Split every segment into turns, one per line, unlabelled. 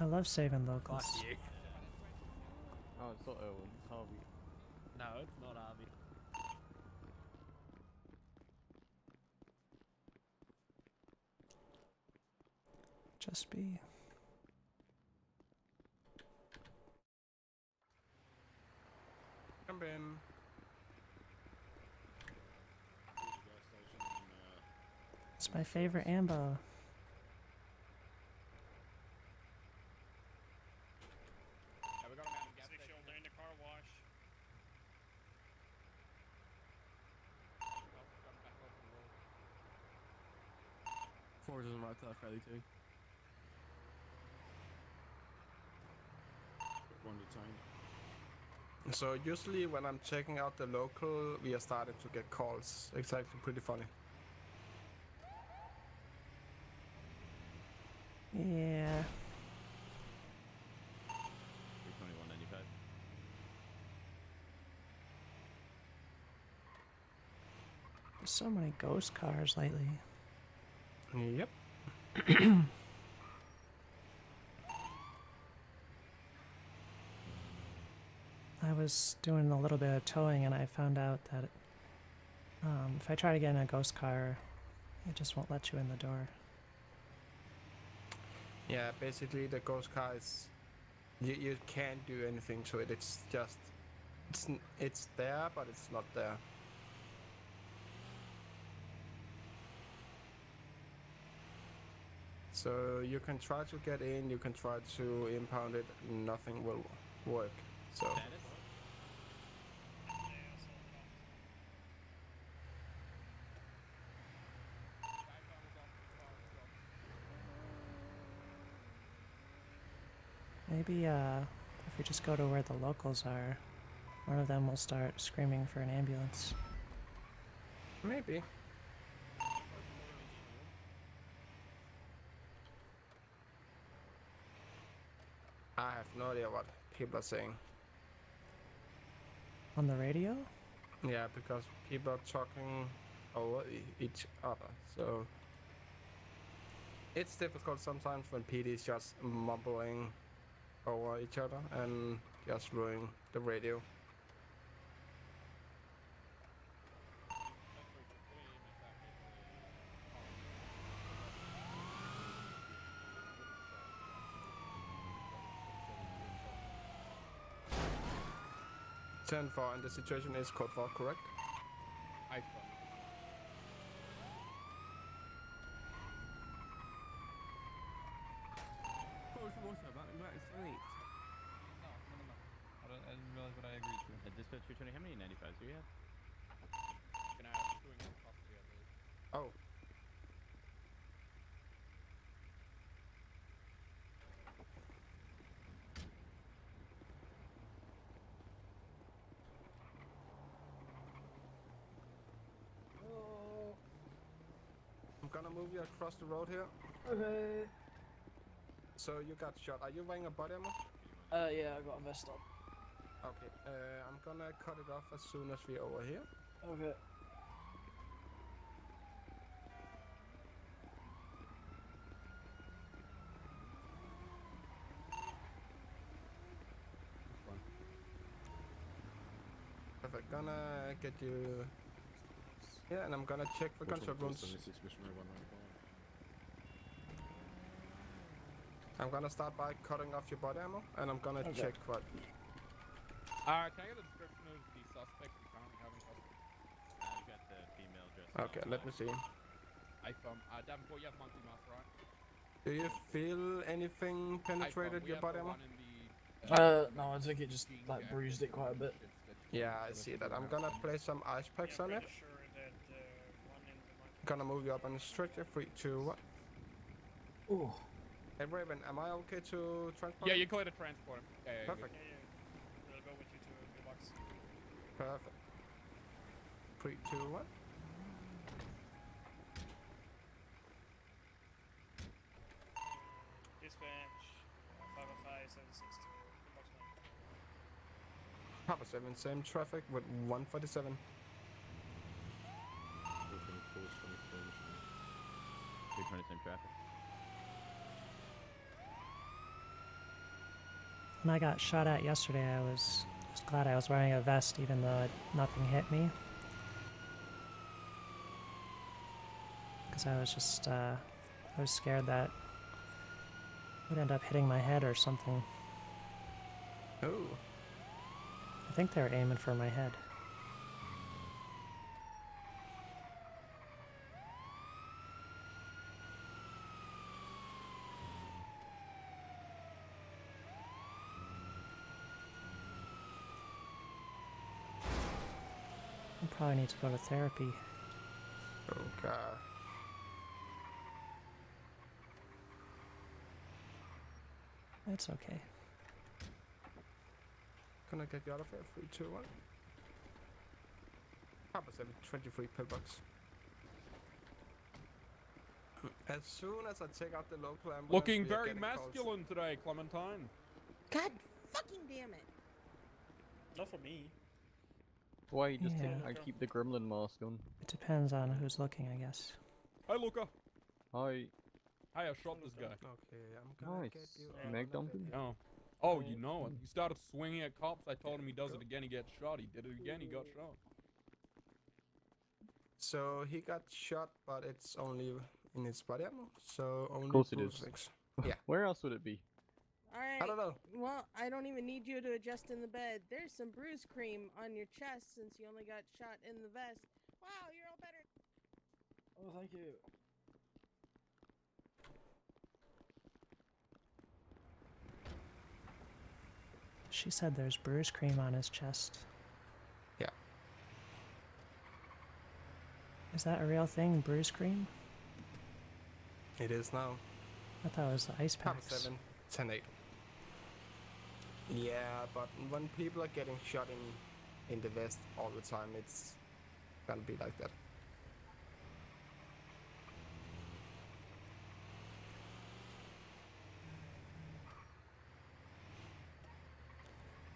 I love saving
Fuck
locals.
you.
Oh, it's not Erwin. It's Harvey.
No, it's not Harvey.
Just be.
Jump in.
It's my favorite ambo.
Yeah, we're going down to gas
Six
station.
year old in the car wash.
Four doesn't right to that fairly too.
One at a time.
So usually when I'm checking out the local, we are starting to get calls. Exactly, pretty funny.
Yeah.
321.95.
There's so many ghost cars lately.
Yep.
I was doing a little bit of towing and I found out that um, if I try to get in a ghost car, it just won't let you in the door.
Yeah, basically the ghost car is you, you can't do anything to it. It's just it's it's there, but it's not there. So you can try to get in, you can try to impound it, nothing will work. So
Maybe uh, if we just go to where the locals are, one of them will start screaming for an ambulance.
maybe. I have no idea what people are saying.
On the radio?
Yeah, because people are talking over e- each other, so it's difficult sometimes when PD is just mumbling over each other and just ruining the radio. Ten four, and the situation is code four, correct?
Close the water, back, back to sleep.
No, no, no, no. I, don't, I didn't realize what I agreed to.
At dispatch 220, how many 95s do you have?
Can I have doing one custody, I believe.
Oh. I'm gonna move you across the road here.
Okay.
So you got shot. Are you wearing a body armor?
Uh, yeah, I got a vest on.
Okay. Uh, I'm gonna cut it off as soon as we're over here.
Okay.
Perfect. Gonna get you. Yeah, and I'm gonna check for gunshot wounds. I'm gonna start by cutting off your body ammo, and I'm gonna
Okay.
check what.
Uh, can I get a description of the suspect we currently having custody?
I've got the female dressed
Okay, let me see.
iPhone. Uh, Davenport, you have monkey mask, right?
Do you feel anything penetrated your body ammo?
the,
Uh, no, I think it just like bruised it quite a bit.
Yeah, I see that. I'm gonna place some ice packs
yeah,
on it.
sure that uh, one in the monkey
Gonna move you up on the stretcher. Three, two, one.
Ooh.
Hey Raven, am I okay to transport?
Yeah,
him?
you clear to transport him. Yeah, yeah.
Perfect.
Yeah, yeah. We'll go with you to the box.
Perfect. Three, two, one.
Dispatch uh, 505 to inbox one.
Papa 7, same traffic with 147.
320 same traffic.
when I got shot at yesterday, I was, glad I was wearing a vest even though it, nothing hit me. Because I was just, uh, I was scared that it would end up hitting my head or something.
Oh,
I think they were aiming for my head. Probably need to go to therapy.
oh god.
It's okay.
Can I get you out of here? Three, two, one. Papa said 23 pillbox. As soon as I take out the local ambulance,
Looking very
getting calls.
masculine today, Clementine.
God fucking damn it.
Not for me.
Why you just
Yeah.
I keep the gremlin mask on?
It depends on who's looking, I guess.
Hi, Luca.
Hi,
Hi, I shot this guy.
Okay, I'm gonna
nice.
get you.
Yeah.
Meg dumping.
it.
Oh. Oh, you know it. He started swinging at cops. I told him he does it again, he gets shot. He did it again, he got shot.
So he got shot, but it's only in his body armor. So only
course it
bruise
is. Where else would it be?
I don't know.
Well, I don't even need you to adjust in the bed. There's some bruise cream on your chest since you only got shot in the vest. Wow, you're all better.
Oh, thank you.
She said there's bruise cream on his chest.
Yeah.
Is that a real thing, bruise cream?
It is now.
I thought it was the ice
Papa
packs.
7, 10 8. Yeah, but when people are getting shot in in the vest all the time, it's gonna be like that.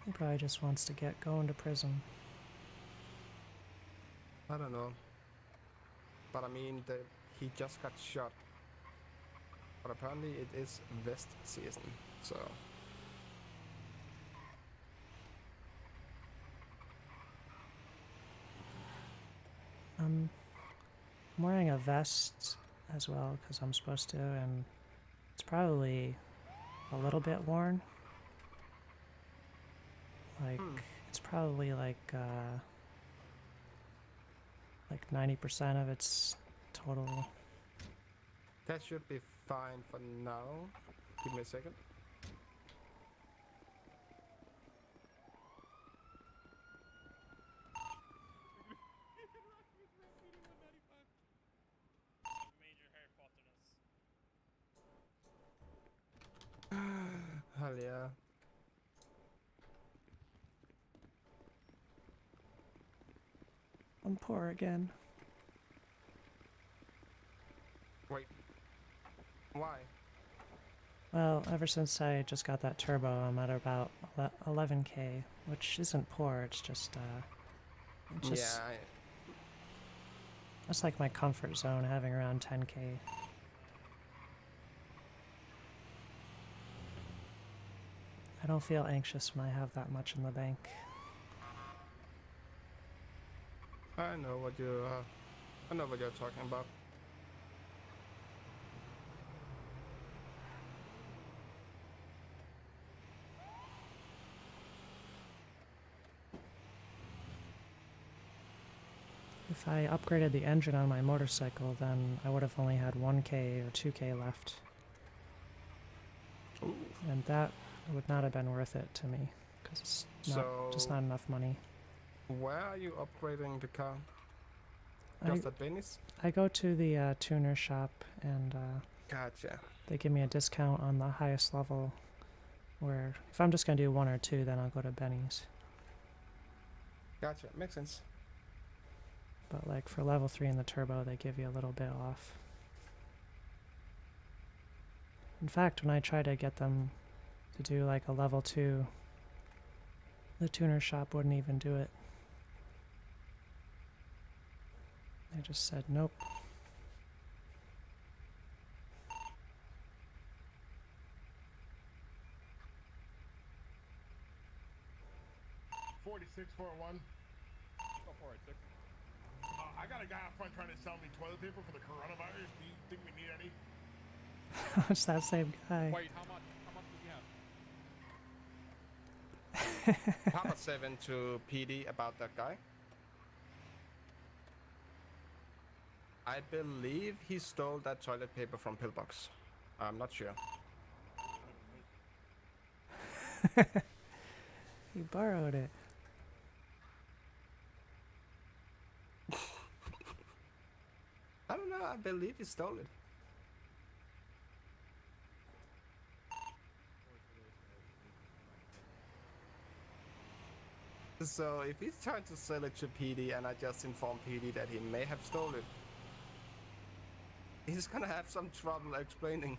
He probably just wants to get going to prison.
I don't know. But I mean, the, he just got shot. But apparently it is vest season, so.
Um, I'm wearing a vest as well because I'm supposed to, and it's probably a little bit worn. Like
Hmm.
it's probably like uh, like 90% of its total.
That should be fine for now. Give me a second.
Major Harry Potterness.
Hell yeah.
I'm poor again.
Wait. Why?
Well, ever since I just got that turbo, I'm at about 11k, which isn't poor. It's just uh, it's just
yeah, I,
That's like my comfort zone, having around 10k. I don't feel anxious when I have that much in the bank.
I know what you. Uh, I know what you're talking about.
If I upgraded the engine on my motorcycle, then I would have only had 1k or 2k left.
Ooh.
And that would not have been worth it to me, because it's not, just not enough money.
Where are you upgrading the car?
I,
at Benny's?
I go to the uh, tuner shop and uh,
Gotcha.
they give me a discount on the highest level. Where if I'm just gonna do one or two, then I'll go to Benny's.
Gotcha. Makes sense.
But like for level three in the turbo, they give you a little bit off. In fact, when I try to get them to do like a level two, the tuner shop wouldn't even do it. They just said nope.
4641.
Go for it, six.
Uh, I got a guy out front trying to sell me toilet paper for the coronavirus. Do you think we need any?
it's that same guy.
Wait, how much? How much does he have?
Papa 7 to PD about that guy. I believe he stole that toilet paper from Pillbox. I'm not sure.
He borrowed it.
I don't know. I believe he stole it. So if he's trying to sell it to PD and I just inform PD that he may have stolen it, he's gonna have some trouble explaining.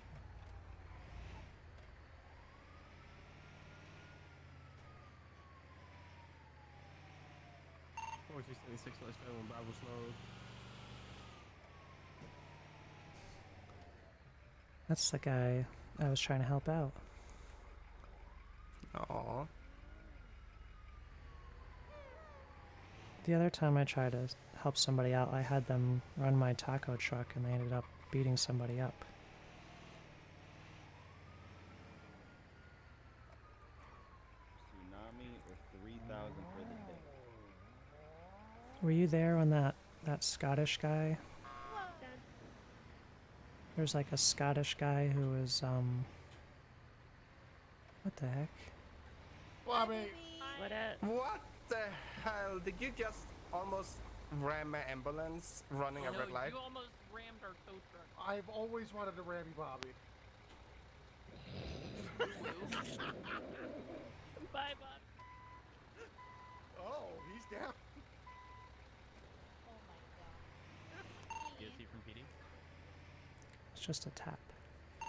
Forty-three seventy-six. Let's on Bravo Slow.
That's the guy I was trying to help out.
Aww.
The other time I tried to help somebody out, I had them run my taco truck and they ended up beating somebody up.
Tsunami or 3,000 for the day.
Were you there when that, that Scottish guy? There's like a Scottish guy who was, um. What the heck?
Bobby!
What up?
What the hell? Did you just almost ram an ambulance running a red light?
You almost rammed our tow truck.
I've always wanted to ram you, Bobby.
Bye, bud.
Oh, he's down.
Oh DSC from PD.
It's just a tap.
Uh,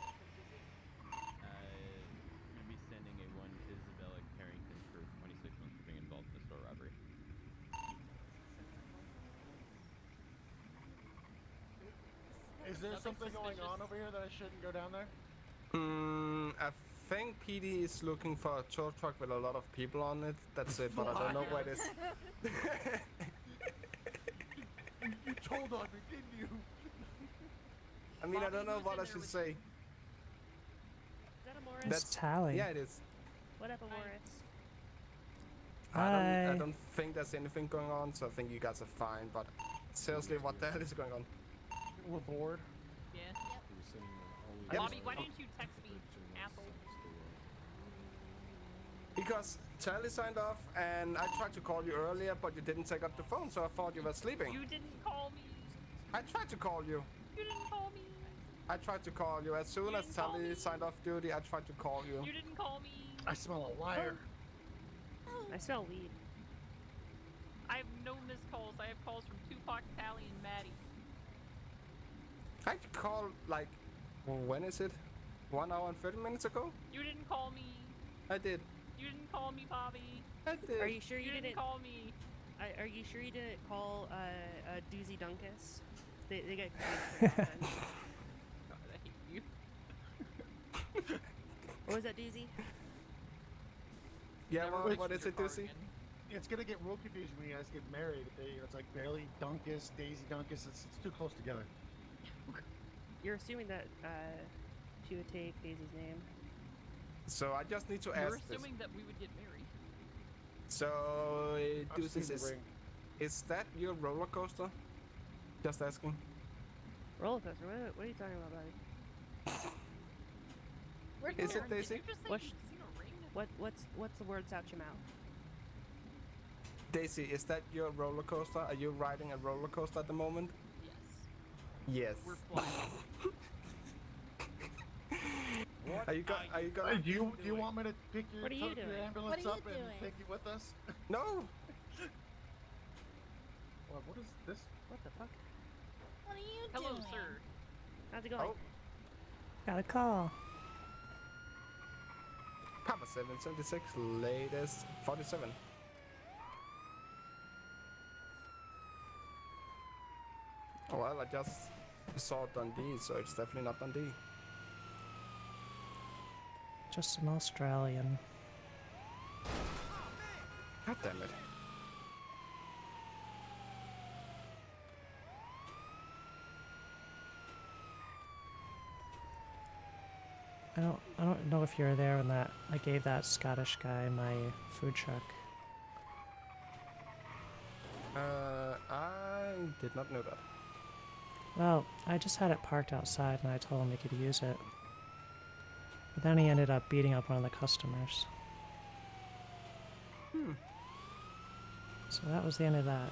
I'm gonna be sending a one to Isabella Carrington for 26 months for being involved in the store robbery.
Is there
Something
something going on over here that I shouldn't go down there?
Hmm, I think PD is looking for a tow truck with a lot of people on it. That's it, but I don't know where it is.
You told on me, didn't you?
I mean, I don't know what I should
with
say.
Is that
Amoris?
That's-
Tally.
Yeah, it is.
What up, Amoris?
I don't, I don't think there's anything going on, so I think you guys are fine. But seriously, what the hell is going on?
We're bored.
Yeah.
Yep.
Bobby, why didn't you text me, asshole?
Because Charlie signed off, and I tried to call you earlier, but you didn't take up the phone, so I thought you were sleeping.
You didn't call me.
I tried to call you.
You didn't call me.
I tried to call you. As soon
You
as
didn't
Charlie signed off duty, I tried to call you.
You didn't call me.
I smell a liar.
I smell weed.
I have no missed calls. I have calls from Tupac, Tally, and Maddie.
I called like, when is it? One hour and 30 minutes ago?
You didn't call me.
I did.
You didn't call me, Bobby.
I did.
Are you sure you,
You didn't
didn't?
call me.
I- are you sure you didn't call uh, uh Doozy Dunkus? They they get crazy for.
God, I hate you.
What was that, Doozy?
Yeah, well,
mention
what is it, Doozy?
It's gonna get real confusing when you guys get married. It's like Bailey Dunkus, Daisy Dunkus. It's, it's too close together.
You're assuming that uh, she would take Daisy's name.
So I just need to
You're
ask this.
assuming that we would get married.
So, uh,
I've
Doozy,
seen the
is, is that your roller coaster? Just asking.
Roller coaster. What, what are you talking about, buddy?
Where
Is it, Daisy?
just say
What's-
you'd seen a ring?
What what's what's the words out your mouth?
Daisy, is that your roller coaster? Are you riding a roller coaster at the moment?
Yes.
Yes.
We're.
Are you go- are you
Hey,
gonna?
do you do you want me to pick your,
What are you
tow- your
doing?
ambulance
What are
up
you
and
doing?
take you with us?
No.
What, what is this?
What the fuck?
What are you
Hello,
doing?
sir.
How's it going?
Oh,
Got a call.
Papa 776, latest 47. Oh, well, I just saw Dundee, so it's definitely not Dundee.
Just an Australian.
God damn it.
I don't I don't know if you were there when that I gave that Scottish guy my food truck.
Uh, I did not know that.
Well, I just had it parked outside and I told him he could use it. But then he ended up beating up one of the customers.
Hmm.
So that was the end of that.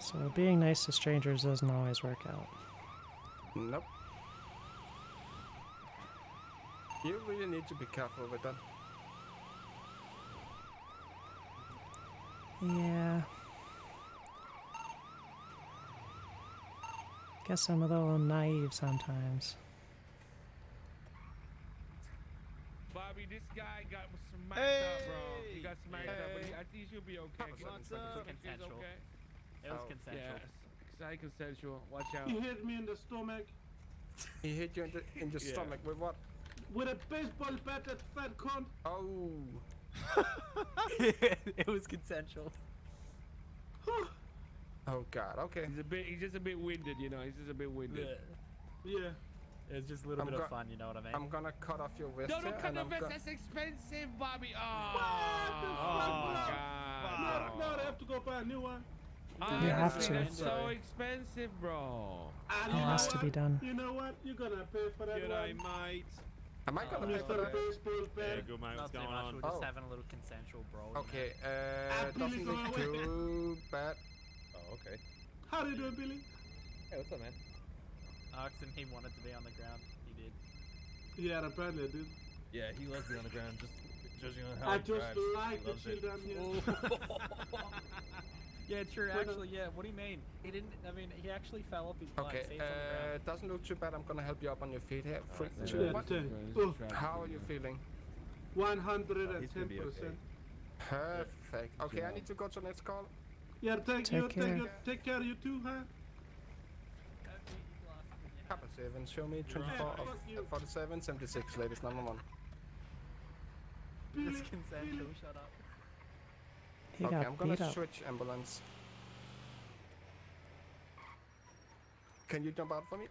So being nice to strangers doesn't always work out.
Nope. You really need to be careful with that.
Yeah. Guess I'm a little naive sometimes.
Bobby, this guy got smacked up, bro. He got smacked up, but he, I think he'll be okay.
Papa
He's okay.
consensual.
Okay.
It was
Oh,
consensual.
Yes. Side consensual. Watch out.
He hit me in the stomach
He hit you in the, in the
Yeah.
stomach with what?
with a baseball bat, that fat cunt.
Oh.
it was consensual.
Oh god, okay.
He's a bit. He's just a bit winded, you know. He's just a bit winded.
Yeah.
It was just a little
I'm
bit of fun, you know what I mean?
I'm gonna cut off your wrist
No, don't cut
and
the
I'm
vest.
go-
That's expensive, Bobby. Oh,
What the
oh
fuck,
my
bro? No, no, I have to go buy a new one.
Oh,
You have to.
That's so expensive, bro.
And
It has to be done.
You know what? You're gonna pay for that
Good I
one.
might.
Am I gonna
Oh,
pay for
Mr.
that?
Baseball
Yeah,
bat.
good man. What's going
much.
on?
We're just
Oh.
having a little consensual brawl.
Okay, uh,
Billy,
doesn't look too bad.
Oh, okay.
How you doing, Billy?
Hey, what's up, man?
Oxen, he wanted to be on the ground. He did.
Yeah, apparently, dude.
Yeah, he loves being on the ground, just judging on how
I
he
just
drives.
like
he
the children here.
Yeah, true.
What uh,
Actually, yeah. What do you mean? He didn't. I mean, he actually fell off his bike.
Okay,
stayed on the
uh,
ground.
doesn't look too bad. I'm gonna help you up on your feet here. Three,
yeah.
two,
Yeah,
one.
ten. Oh,
How are you feeling?
110 percent.
Perfect. Okay, I need to go to next call.
Yeah, thank
Take
you.
care.
Thank you. Take care, of you too, huh?
Kappa 7, show me
You're
24
right.
of
you.
47, 76, ladies, number one.
Billy,
It's consensual.
Billy.
Shut up.
He
okay, I'm gonna switch ambulance. Can you jump out for me?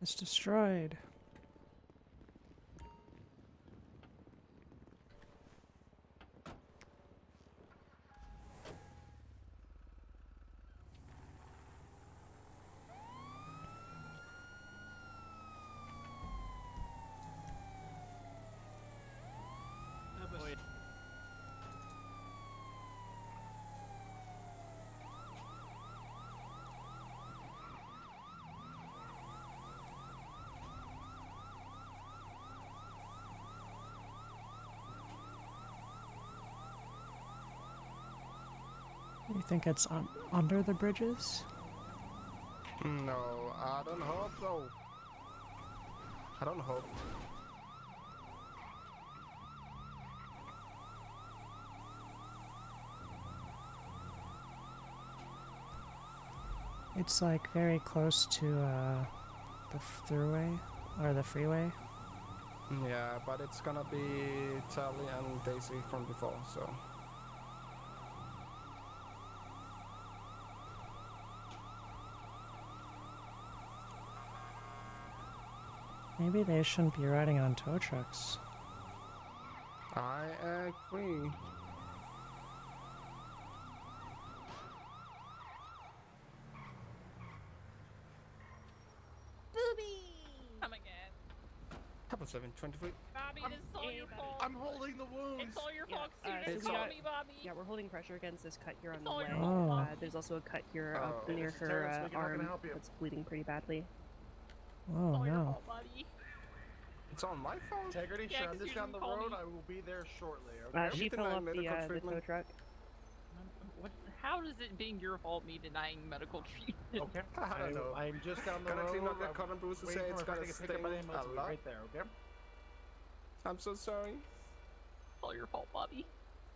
It's destroyed.
Wait.
You think it's un- under the bridges?
No, I don't hope so. I don't hope.
It's like very close to uh, the throughway or the freeway.
Yeah, but it's gonna be Charlie and Daisy from before, so.
Maybe they shouldn't be riding on tow trucks.
I agree.
Booby!
Come again.
Kappa 7, 23.
Bobby, this is all your fault.
I'm holding the wounds.
It's all your
Yeah,
fault.
uh,
Students
so we
call
got-
me Bobby.
Yeah, we're holding pressure against this cut here on
It's
the
all
leg.
your.
Uh,
Oh.
there's also a cut here up
Oh.
near
This
her uh,
speaking, how can I
arm
help you?
that's bleeding pretty badly.
Oh
all your
no.
fault, buddy.
It's on my phone.
Integrity,
Yeah,
sure, I'm
'cause
just down the road.
me.
I will be there shortly.
Uh,
Okay.
she
You
fell off the,
medical
uh, the tow
treatment?
truck.
What? How does it being your fault me denying medical treatment?
Okay.
I don't know.
I'm just down the
Gonna
road.
clean up the
I'm
cut and bruises
waiting
here.
for
It's
my
gonna
to get picked up by the
sting
ambulance.
a
I'll be
lot.
Right there, okay?
I'm so sorry.
It's all your fault, Bobby.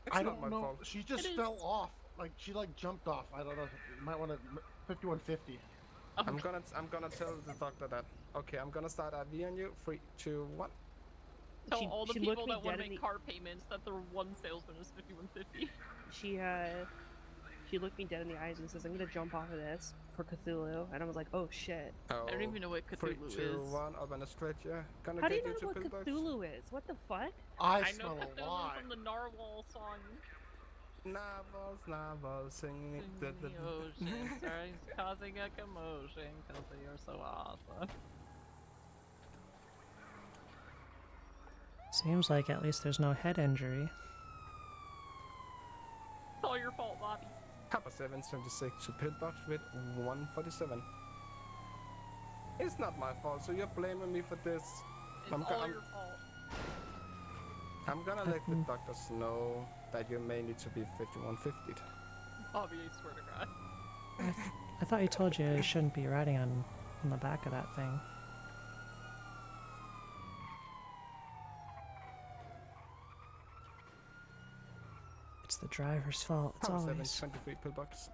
It's
I don't know.
fault.
She just
It
fell off. Like she like jumped off. I don't know. You might want to 5150.
I'm gonna I'm gonna tell the doctor that. Okay, I'm gonna start IV on you. Three, two, one.
Tell
She-
all the people that want to make
the-
car payments that their one salesman is 5150.
She uh, she looked me dead in the eyes and says, "I'm gonna jump off of this for Cthulhu," and I was like, "Oh shit."
Oh,
I don't even know what
three,
Cthulhu
two,
is.
one, up on a stretcher. Gonna
How do
get
you know what
pillbox.
Cthulhu is? What the fuck?
I,
I
smell
know
a
Cthulhu
lie.
from the Narwhal song.
Narvals, narvals, singing.
In
the-
the
the-
ocean, starting causing a commotion because they are so awesome.
Seems like at least there's no head injury.
It's all your fault, Bobby.
Kappa 776 to pillbox with 147. It's not my fault, so you're blaming me for this.
It's
I'm,
all your fault.
I'm gonna let the mm-hmm. doctors know that you may need to be 5150.
Bobby, I swear to God.
I thought he told you I shouldn't be riding on on the back of that thing. It's the driver's fault. It's
Kappa
always.
723 pillbox.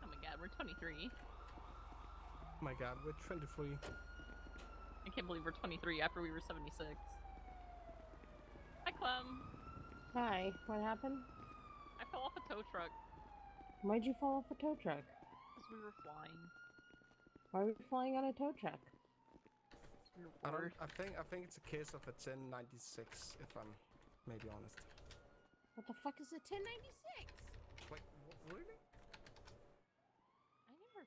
Oh my God, we're 23.
Oh my god, we're 23.
I can't believe we're 23 after we were 76. Hi, Clem.
Hi, what happened?
I fell off a tow truck
Why'd you fall off a tow truck?
because we were flying.
Why were you flying on a tow truck?
I don't. I think. I think it's a case of a 1096. If I'm maybe honest.
What the fuck is a 1096?
Wait, wh- really?
I never.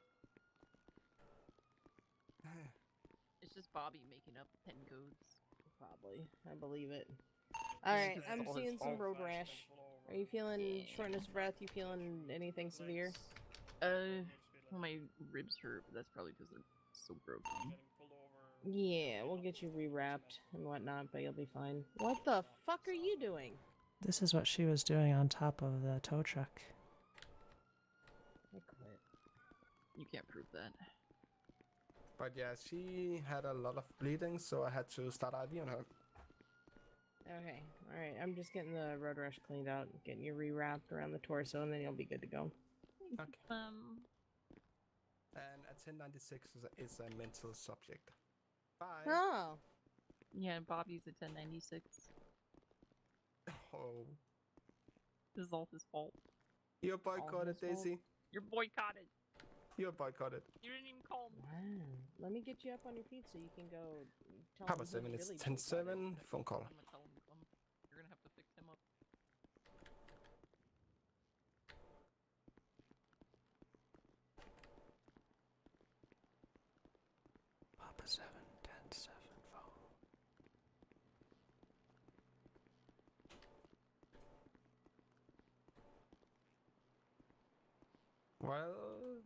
It's just Bobby making up pen codes.
Probably. I believe it. Alright, I'm seeing some road rash. Are you feeling shortness of breath? You feeling anything severe?
Uh, my ribs hurt, but that's probably because they're so broken.
Yeah, we'll get you rewrapped and whatnot, but you'll be fine. What the fuck are you doing?
This is what she was doing on top of the tow truck.
I quit.
You can't prove that.
But yeah, she had a lot of bleeding, so I had to start IV on her.
Okay, alright, I'm just getting the road rash cleaned out, getting you rewrapped around the torso, and then you'll be good to go.
Okay.
Um,
And a 1096 is a, is a mental subject. Bye.
Oh,
yeah, Bobby's a 1096.
Oh,
This is all his fault.
you're boycotted,
his fault.
Daisy.
You're boycotted.
You're boycotted.
You didn't even call me.
wow. Let me get you up on your feet so you can go tell
Papa
him
7 It's
really
10 7. Phone call.
I'm gonna tell him. Um, you're gonna have to fix him up.
Papa 7,
Well,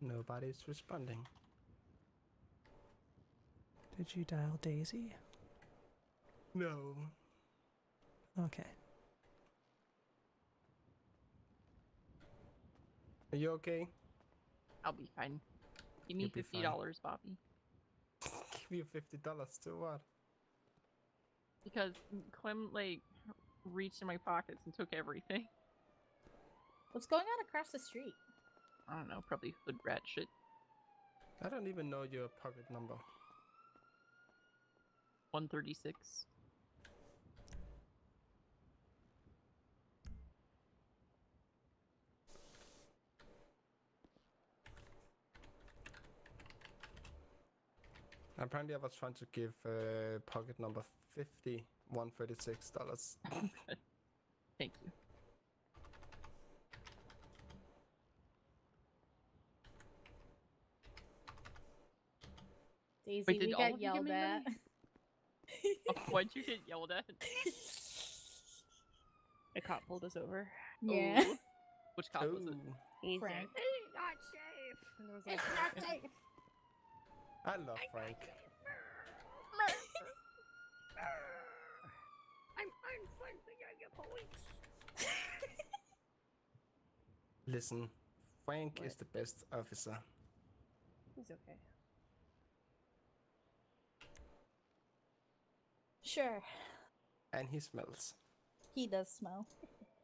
nobody's responding.
Did you dial Daisy?
No.
Okay.
Are you okay?
I'll be fine. Give me
You'll
fifty dollars, Bobby,
Give you fifty dollars to what?
because Clem like reached in my pockets and took everything.
What's going on across the street?
I don't know, probably hood rat shit.
I don't even know your pocket number.
One thirty six.
Apparently, I was trying to give uh, pocket number fifty one thirty six dollars.
Thank you.
Daisy,
Wait, did
we got
of you give
yelled at.
money? Oh, Why'd you get yelled at?
A cop pulled us over.
Yeah.
Ooh. Which cop was it?
Ooh,
He said,
Frank.
"It's not safe." And I was like,
It's not safe.
I love Frank.
I'm I'm fighting at your police.
Listen, Frank is the best officer.
He's okay.
Sure.
And he smells.
He does smell.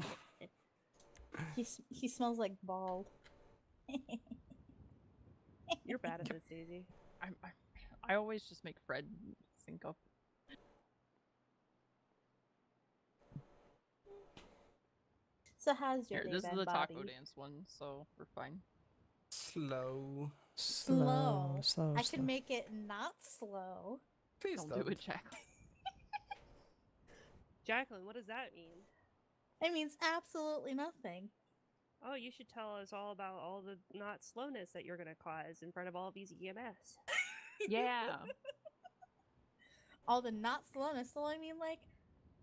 he s- he smells like bald.
You're bad at this, Daisy.
I, I, I always just make Fred sync up.
So how's your
Here,
day
this is
been,
the taco dance one, so we're fine.
Slow.
Slow.
slow,
I
slow.
can make it not slow.
Please
Don't
don't.
do it, Jack.
Jacqueline, what does that mean?
It means absolutely nothing.
Oh, you should tell us all about all the not slowness that you're gonna cause in front of all these EMS.
Yeah.
All the not slowness. So I mean, like,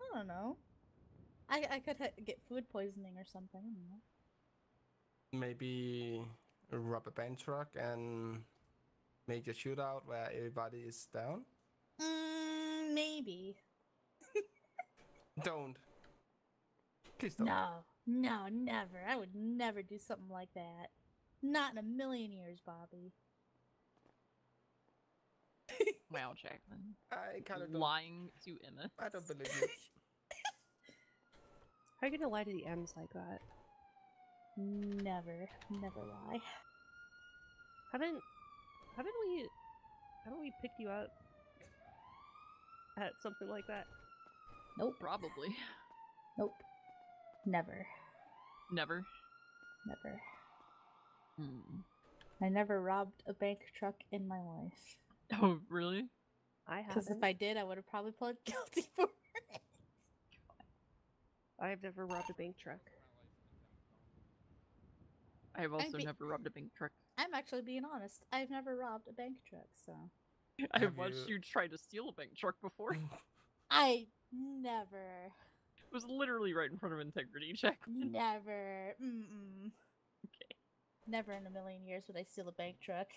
I don't know. I I could ha- get food poisoning or something. I don't know.
Maybe rob a bank truck and make a shootout where everybody is down.
Mm, maybe.
Don't. Please don't.
No, no, never. I would never do something like that. Not in a million years, Bobby.
Wow, Jacqueline.
I kind of don't.
lying to Emma.
I don't believe you.
How are you gonna lie to the M's like that?
Never, never lie.
Haven't haven't we haven't we picked you up at something like that?
Nope,
Probably.
nope. Never,
Never.
never.
Hmm.
I never robbed a bank truck in my life.
Oh, really?
I
have.
Because
if I did, I would have probably pled guilty for it.
I've never robbed a bank truck.
I have also
be-
never robbed a bank truck.
I'm actually being honest. I've never robbed a bank truck, so
I have
Have
watched
you-
you try to steal a bank truck before. it
I never, It
was literally right in front of integrity check.
never, mm-mm.
Okay.
Never in a million years would I steal a bank truck.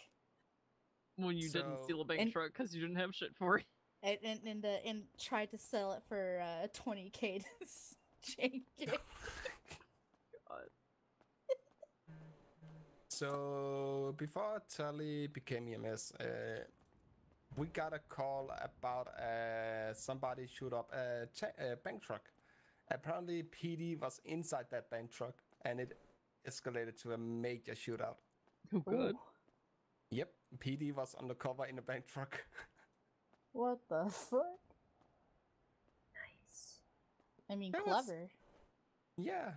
When you didn't steal a bank
And-
truck because you didn't have shit for it.
And and and, uh, and tried to sell it for uh, 20k to s- change it.
God.
So before Tully became EMS, uh, we got a call about uh, somebody shoot up a, cha- a bank truck. Apparently, PD was inside that bank truck, and it escalated to a major shootout.
Oh, good.
Ooh,
Yep, PD was undercover in a bank truck.
what the fuck?
Nice.
I mean,
That was-
clever.
yeah.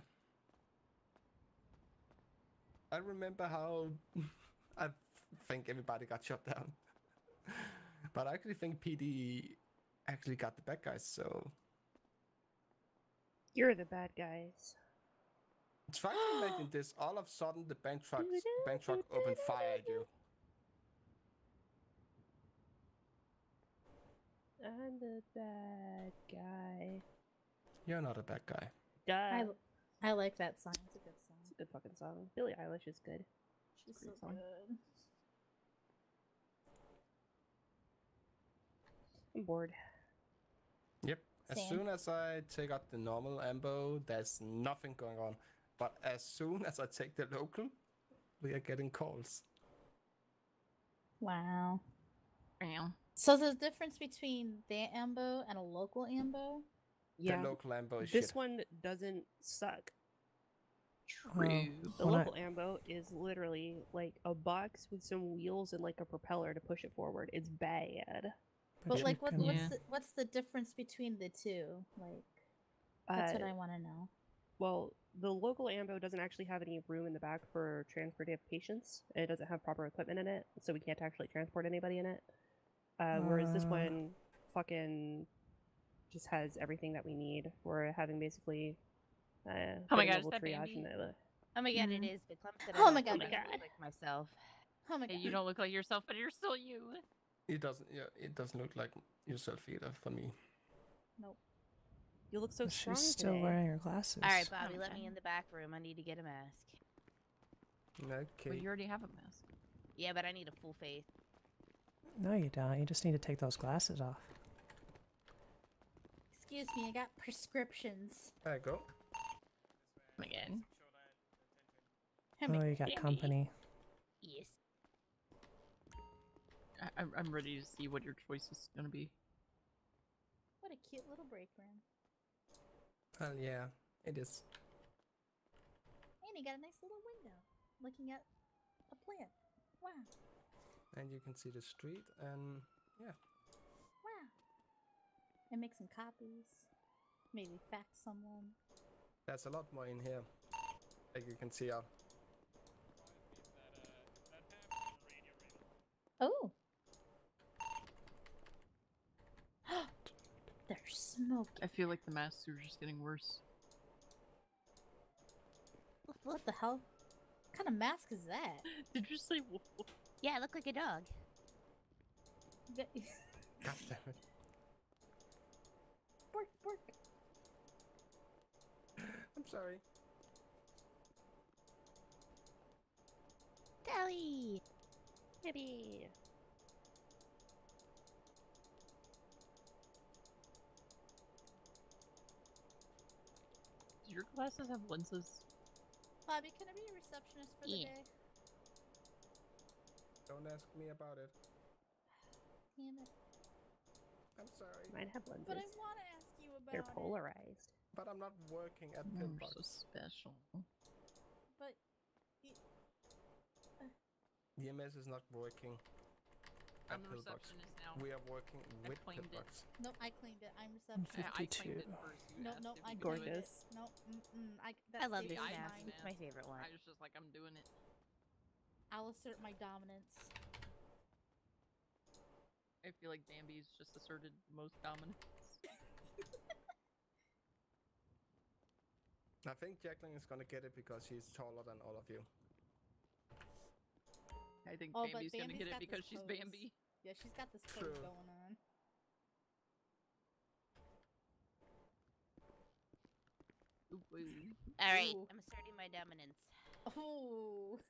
I remember how I think everybody got shot down. but I actually think PD actually got the bad guys, so
You're the bad guys.
Try to imagine this. All of a sudden, the bank truck, bank truck opened fire at you.
I'm the bad guy.
You're not a bad guy.
Duh.
I, I like that song. It's a good song.
It's a good fucking song. Billie Eilish is good.
She's so
song.
good.
I'm bored.
Yep. As
Same.
soon as I take out the normal ambo, there's nothing going on. But as soon as I take the local, we are getting calls.
Wow.
Yeah.
So the difference between that ambo and a local ambo?
Yeah.
The local ambo is
This
shit.
one doesn't suck.
True.
The
When I-
local ambo is literally like a box with some wheels and like a propeller to push it forward. It's bad.
But
you
like, what, what's
Yeah.
the, what's the difference between the two? Like, that's what
Uh,
I want to know.
Well, the local ambo doesn't actually have any room in the back for transportive patients. It doesn't have proper equipment in it, so we can't actually transport anybody in it. Uh, whereas this
Uh.
one fucking just has everything that we need. We're having basically uh,
Oh my
good
God, is
level
that
triage
Bambi?
and the-
Oh my god,
Mhm.
it is. But Clem said
Oh
I
my
don't
God,
look
Bambi.
like myself.
Oh my god.
Hey,
god.
you don't look like yourself, but you're still you.
It doesn't. Yeah, it doesn't look like yourself either for me.
Nope.
You look so strong
She's still
today.
wearing her glasses.
All right, Bobby, let me in the back room. I need to get a mask.
Okay.
But you already have a mask.
Yeah, but I need a full face.
No, you don't. You just need to take those glasses off.
Excuse me, I got prescriptions.
There you go.
Again.
Oh,
here.
you got company.
Yes.
I- I'm, I'm ready to see what your choice is gonna be.
What a cute little break room.
Well, yeah, it is.
And he got a nice little window looking at a plant. Wow.
And you can see the street, and yeah.
Wow. And make some copies. Maybe fax someone.
There's a lot more in here. Like you can see out.
Oh. There's smoke.
I feel like the masks are just getting worse.
What the hell? What kind of mask is that?
Did you say wolf?
Yeah, I look like a dog.
God damn it.
Bork, bork.
I'm sorry.
Tally! Yippee!
Your glasses have lenses?
Bobby, can I be a receptionist for the day?
Don't ask me about it.
Damn it.
I'm sorry.
Mine have lenses.
But I want to ask you about
They're
it.
polarized.
But I'm not working at
You're
Pillbox.
so special.
But
EMS is not working at
I'm the
Pillbox.
receptionist now.
We are working
I
with
claimed it.
Pillbox.
no, I claimed it. I'm receptionist.
Yeah, I claimed
52.
it first. You
No, no,
if
I
you could
claimed
do it.
Gorgeous.
it. No, mm-mm, I,
I love this
mine.
mask. It's my favorite one.
I was just like, I'm doing it.
I'll assert my dominance.
I feel like Bambi's just asserted most dominance.
I think Jacqueline is gonna get it because she's taller than all of you.
I think
Oh, but
Bambi's gonna get it because she's. Bambi.
Yeah, she's got this pose
True.
going on.
Ooh, ooh.
Alright, I'm asserting my dominance.
Oh,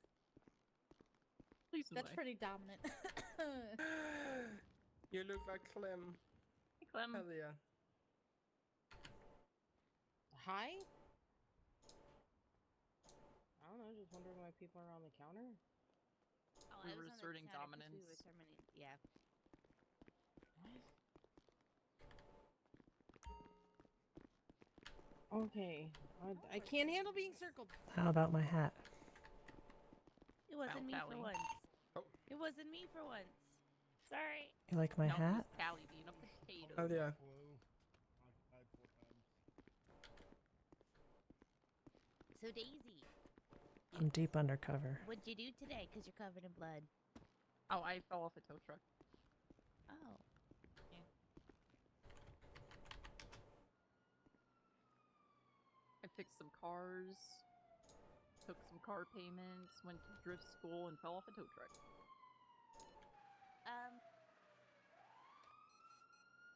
Please
that's
away.
pretty dominant.
you look like Clem.
Hey, Clem.
Hell yeah.
Hi? I don't know, just wondering why people are on the counter.
Oh,
We
I
were
was on the
asserting
counter 'cause We
dominance.
were. Yeah.
Okay, I, I can't handle being circled.
How about my hat?
It wasn't me for once.
Oh.
It wasn't me for once. Sorry.
You like my
no,
hat?
Miss Callie being a potato.
Hell yeah.
So Daisy,
I'm deep undercover.
what'd you do today? Cause you're covered in blood.
Oh, I fell off a tow truck.
Oh.
I fixed some cars, took some car payments, went to drift school, and fell off a tow truck.
Um.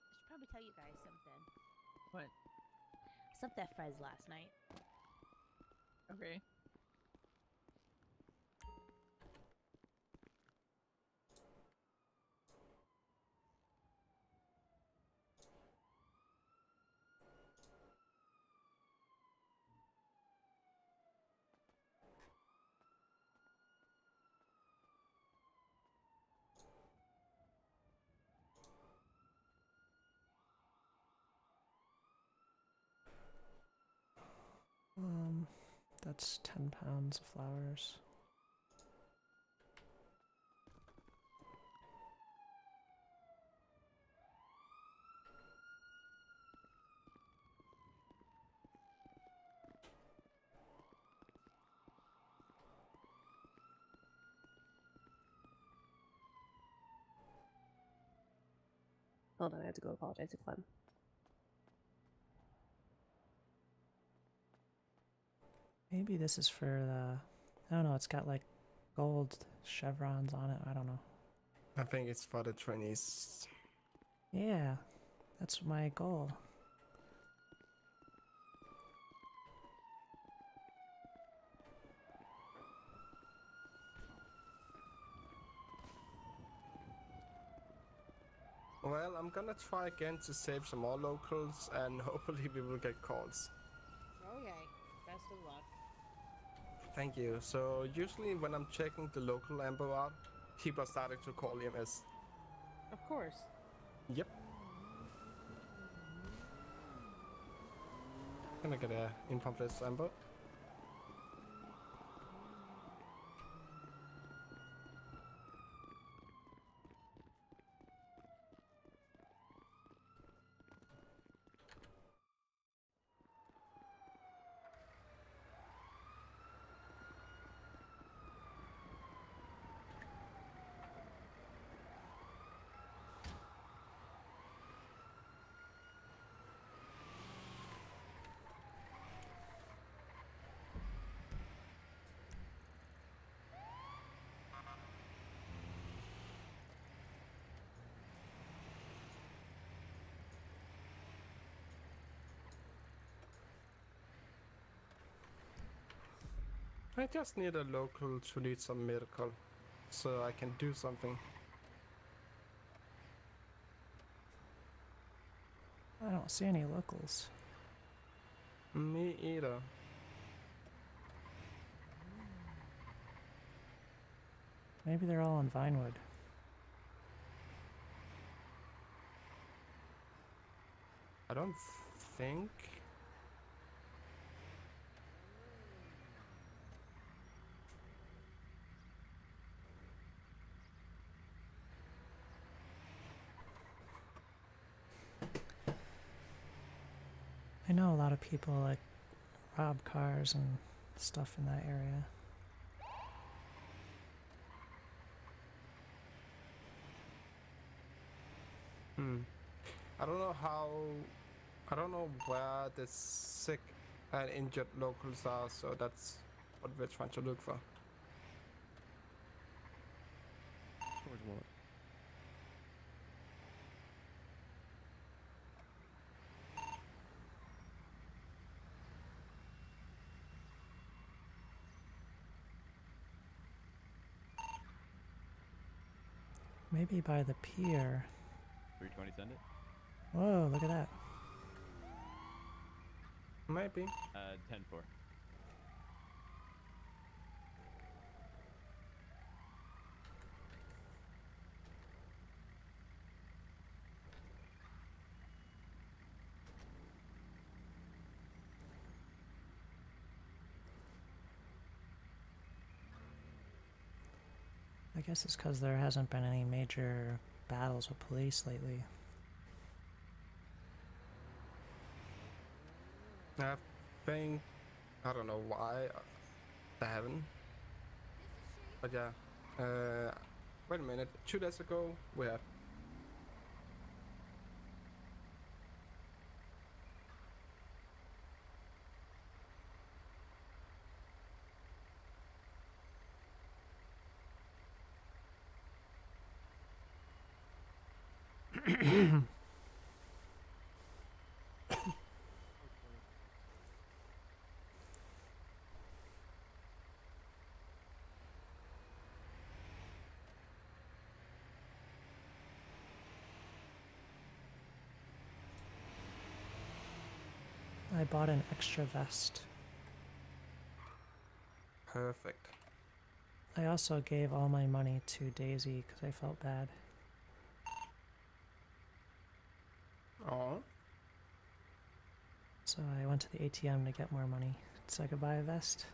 I should probably tell you guys something.
What?
Something at Fred's last night.
Okay.
Um, that's 10 pounds of flowers.
Hold on, I have to go apologize to Clem.
Maybe this is for the. I don't know, it's got like gold chevrons on it. I don't know.
I think it's for the trainees.
Yeah, that's my goal.
Well, I'm gonna try again to save some more locals, and hopefully we will get calls.
Okay, best of luck.
Thank you. So usually when I'm checking the local amber out, people are starting to call EMS.
Of course.
Yep. gonna get a this Amber. I just need a local to need some medical, so I can do something.
I don't see any locals.
Me either.
Maybe they're all in Vinewood.
I don't think.
I know a lot of people like rob cars and stuff in that area.
Hmm. I don't know how. I don't know where the sick and injured locals are, so that's what we're trying to look for.
Maybe by the pier.
320 send it?
Whoa, look at that.
Maybe.
Uh, 10
guess it's because there hasn't been any major battles with police lately.
I think I don't know why uh, they haven't. But yeah, uh, wait a minute. Two days ago we had.
I bought an extra vest.
Perfect.
I also gave all my money to Daisy because I felt bad.
Oh.
So I went to the ATM to get more money so I could buy a vest.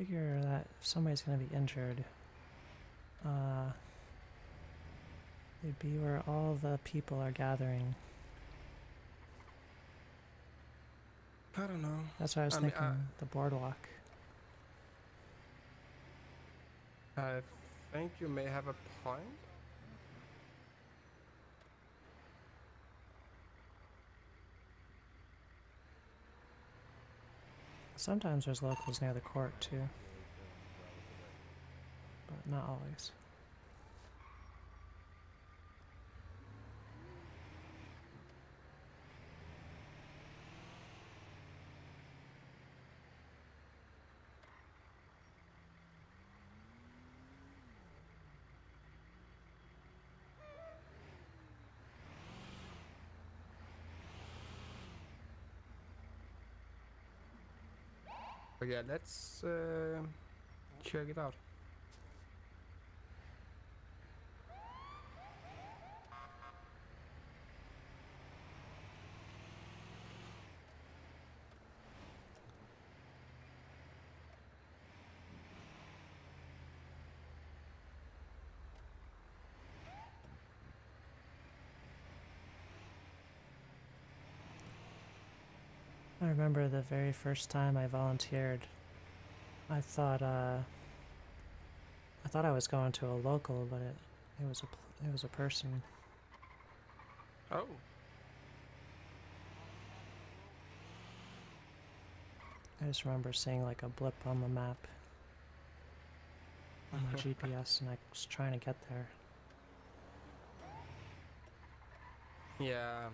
Figure that if somebody's going to be injured, uh, it'd be where all the people are gathering.
I don't know.
That's what I was
I mean,
thinking.
uh,
the boardwalk.
I think you may have a point.
Sometimes there's locals near the court too, but not always.
Yeah, let's uh, check it out.
Remember the very first time I volunteered. I thought uh, I thought I was going to a local, but it it was a it was a person.
Oh.
I just remember seeing like a blip on the map on my GPS, and I was trying to get there.
Yeah.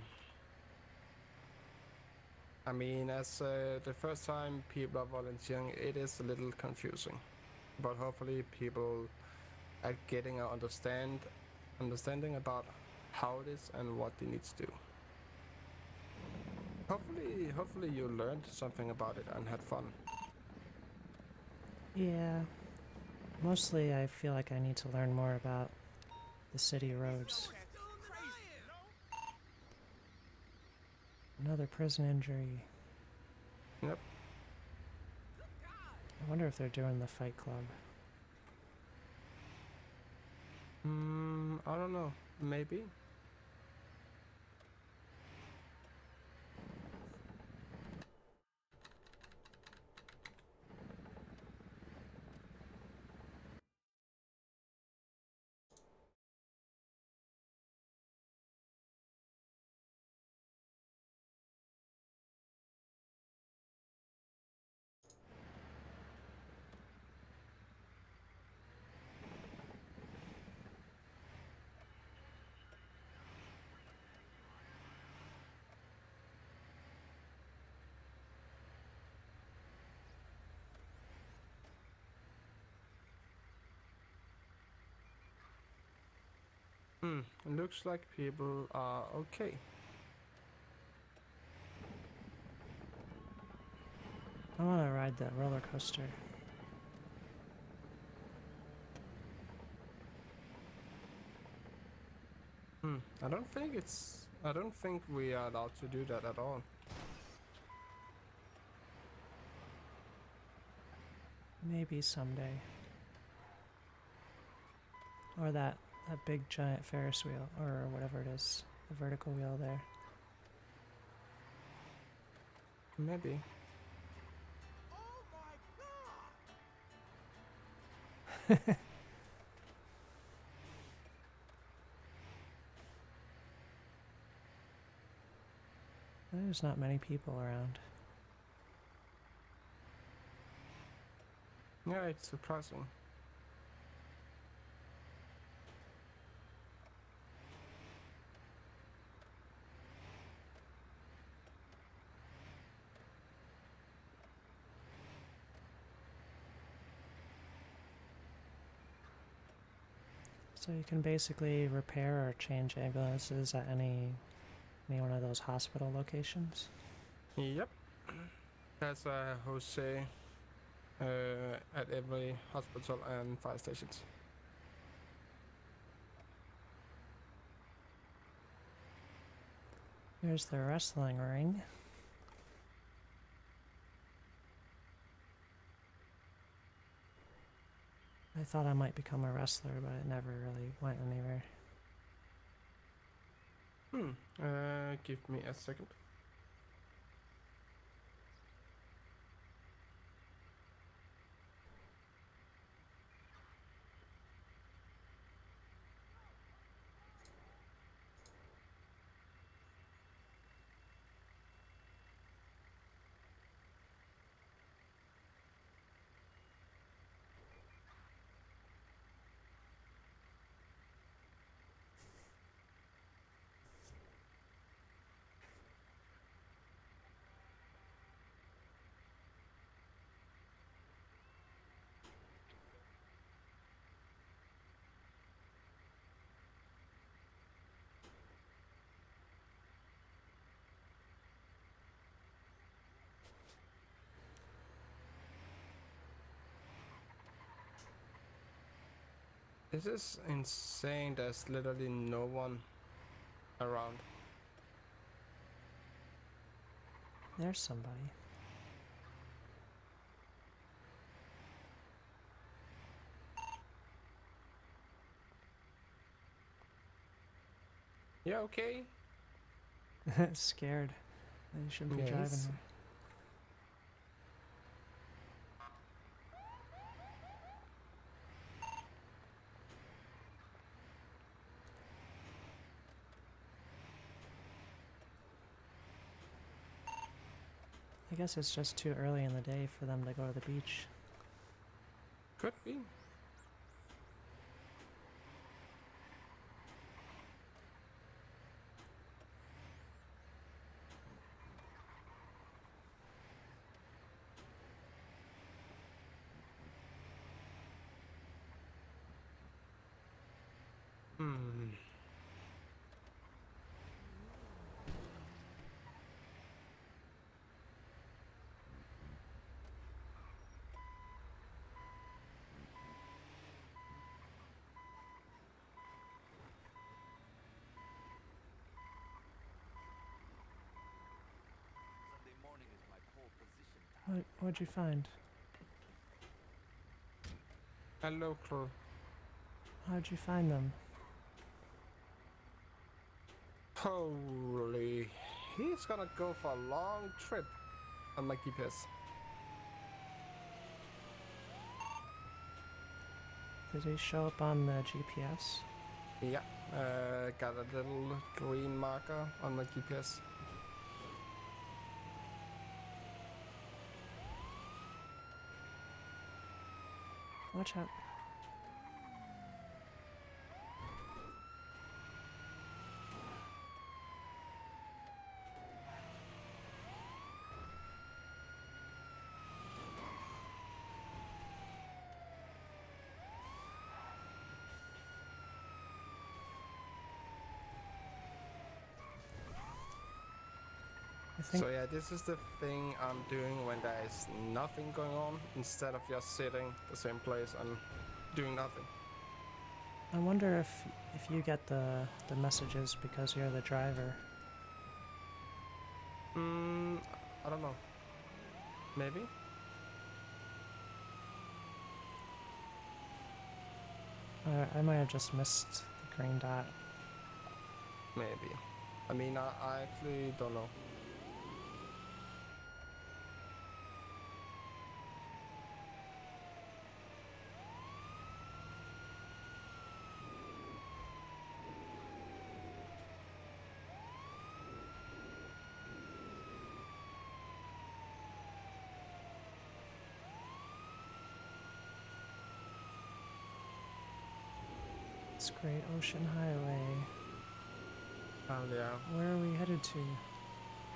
I mean, as uh, the first time people are volunteering, it is a little confusing, but hopefully people are getting an understand understanding about how it is and what they need to do. Hopefully, hopefully you learned something about it and had fun.
Yeah. Mostly, I feel like I need to learn more about the city roads. Another prison injury.
Yep.
I wonder if they're doing the Fight Club.
Hmm, I don't know. Maybe. Hmm, it looks like people are okay.
I want to ride that roller coaster.
Hmm, I don't think it's. I don't think we are allowed to do that at all.
Maybe someday. Or that that big giant Ferris wheel, or whatever it is, the vertical wheel there.
Maybe.
There's not many people around.
Yeah, it's surprising.
So you can basically repair or change ambulances at any any one of those hospital locations.
Yep. That's uh, Jose uh, at every hospital and fire stations.
Here's the wrestling ring. I thought I might become a wrestler, but it never really went anywhere.
Hmm. Uh, give me a second. This is insane. There's literally no one around.
There's somebody.
Yeah, okay.
Scared. You shouldn't be
Yeah,
driving I guess it's just too early in the day for them to go to the beach.
Could be. Hmm.
What, what'd you find?
A local.
How'd you find them?
Holy. He's gonna go for a long trip on my GPS.
Did he show up on the GPS?
Yeah, uh, got a little green marker on my GPS.
Watch out. Think
So yeah, this is the thing I'm doing when there is nothing going on. Instead of just sitting the same place and doing nothing.
I wonder if if you get the the messages because you're the driver.
Hmm, I don't know. Maybe.
I, I might have just missed the green dot.
Maybe. I mean, I, I actually don't know.
It's Great Ocean Highway.
Oh yeah.
Where are we headed to?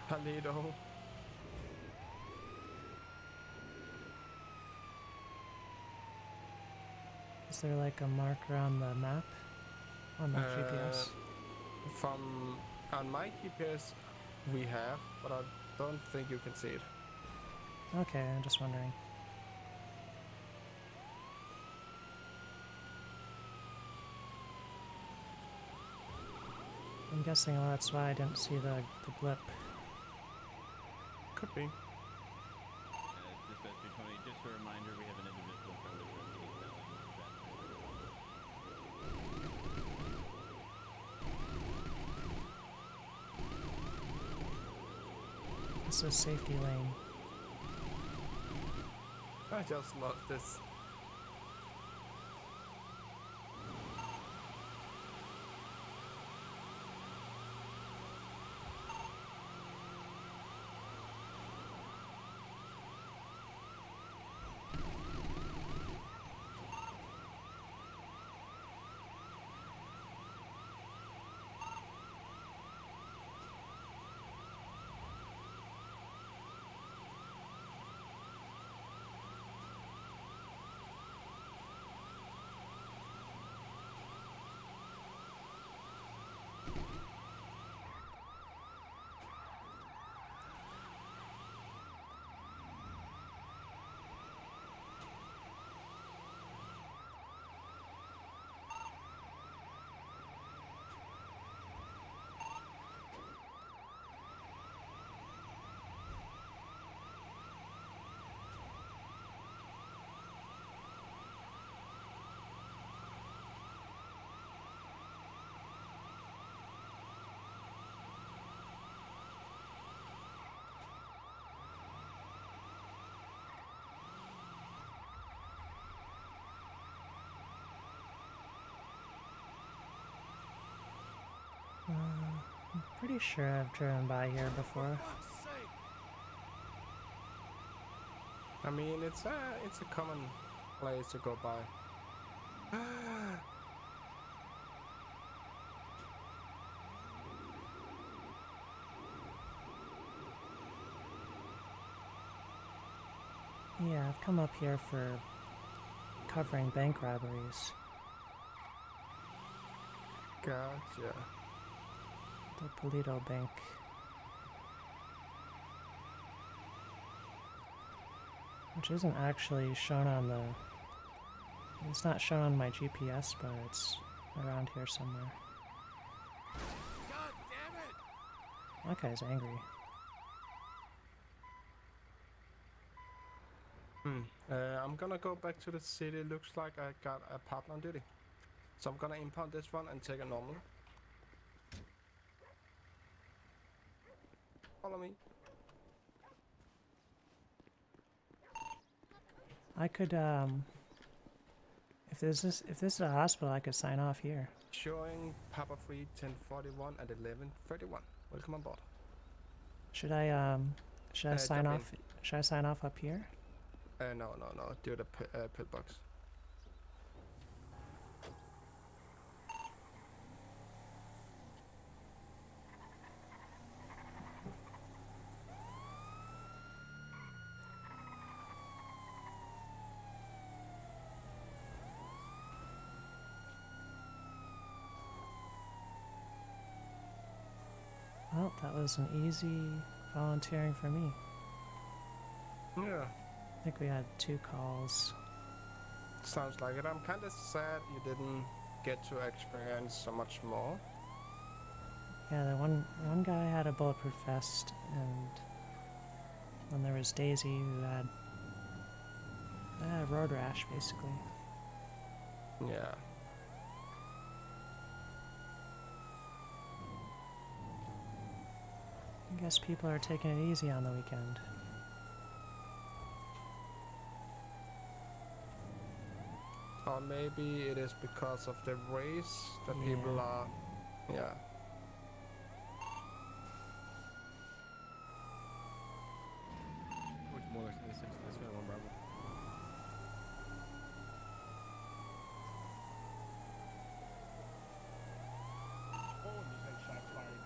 Paleto.
Is there like a marker on the map? On the GPS?
Uh, From on my GPS, we have, but I don't think you can see it.
Okay, I'm just wondering. I'm guessing oh, that's why I didn't see the, the blip.
Could be.
Dispatcher Tony, just a reminder, we have an individual from the
This is safety lane.
I just love this.
Pretty sure I've driven by here before.
I mean, it's a it's a common place to go by.
Yeah, I've come up here for covering bank robberies.
Gotcha.
The Paleto Bank. Which isn't actually shown on the... It's not shown on my GPS, but it's around here somewhere.
God damn it!
That guy's angry.
Hmm. Uh, I'm gonna go back to the city. Looks like I got a partner on duty. So I'm gonna impound this one and take a normal. Follow me.
I could, um... If this is if this is a hospital, I could sign off here.
Showing Papa Free 1041 at 1131. Welcome on board.
Should I, um... Should I
Uh,
sign
jump in.
off... Should I sign off up here?
Uh, no, no, no. Do the uh, Pillbox.
Well, that was an easy volunteering for me.
Yeah.
I think we had two calls.
Sounds like it. I'm kind of sad you didn't get to experience so much more.
Yeah, the one one guy had a bulletproof vest, and then there was Daisy who had uh, road rash, basically.
Yeah.
I guess people are taking it easy on the weekend.
Or maybe it is because of the race that
Yeah.
people are. Yeah.
Which more this this this one Bravo.
Poland just had shots fired.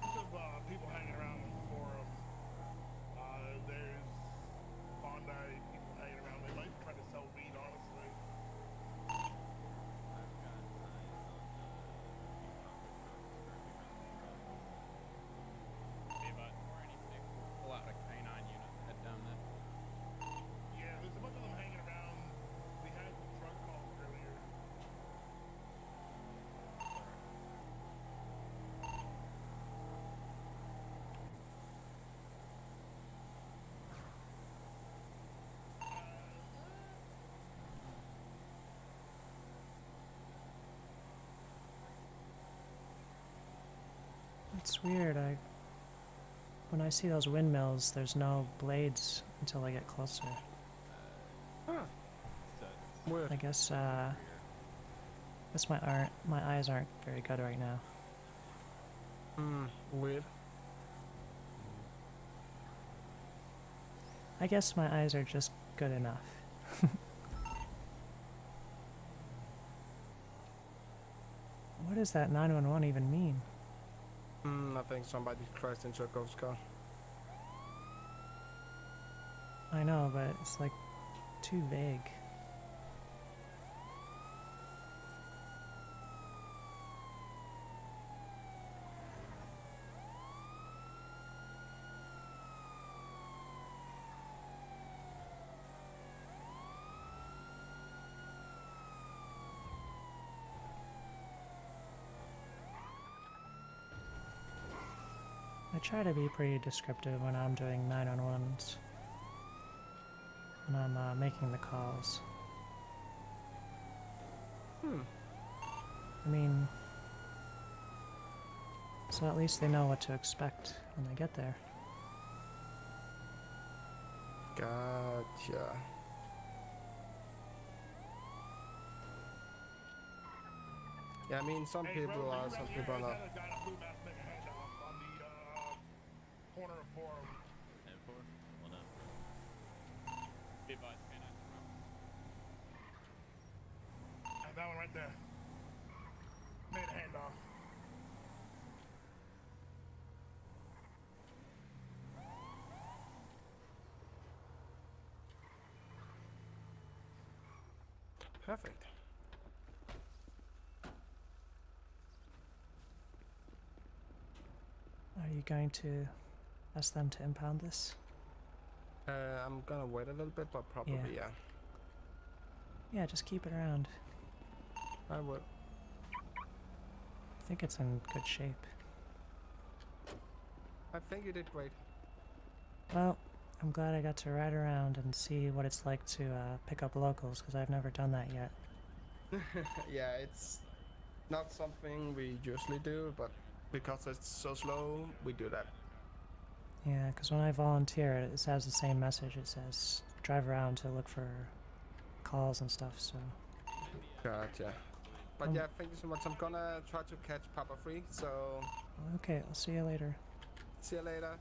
Bunch of uh, people hanging around on the forum. Uh, there's Bondi people hanging around. They might try to sell weed, honestly.
Pull out a canine unit, head down there.
Yeah, there's a bunch of them hanging around. We had drug calls earlier.
It's weird. I when I see those windmills, there's no blades until I get closer.
Weird.
I guess uh, guess my aren't my eyes aren't very good right now.
Hmm. Weird.
I guess my eyes are just good enough. what does that 911 even mean?
Hmm. I think somebody crashed into a car.
I know, but it's like too vague. try to be pretty descriptive when I'm doing 9-on-1s. When I'm uh, making the calls.
Hmm.
I mean... So at least they know what to expect when they get there.
Gotcha. Yeah, I mean, some people
uh,
are, some people are not
corner of Forum.
And four? One up.
Be advised, canine.
And that one right there. Made a handoff.
Perfect.
Are you going to ask them to impound this?
Uh, I'm gonna wait a little bit, but probably yeah.
Yeah, just keep it around.
I will.
I think it's in good shape.
I think you did great.
Well, I'm glad I got to ride around and see what it's like to uh, pick up locals because I've never done that yet.
yeah, it's not something we usually do, but because it's so slow, we do that.
Yeah, because when I volunteer, it says the same message. It says drive around to look for calls and stuff. So
Gotcha. But
Um,
yeah, thank you so much. I'm gonna try to catch Papa Free, so
okay, I'll see you later.
see you later.